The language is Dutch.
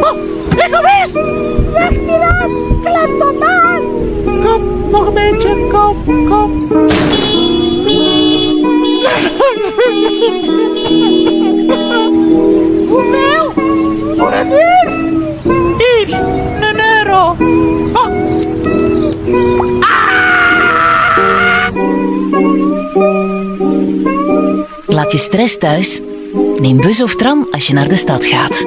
Oh, egoïst! Weg dan! Klem dan aan! Kom, nog een beetje, kom, kom. Hoeveel? Voor een uur? Hier, een euro. Oh. Laat je stress thuis. Neem bus of tram als je naar de stad gaat.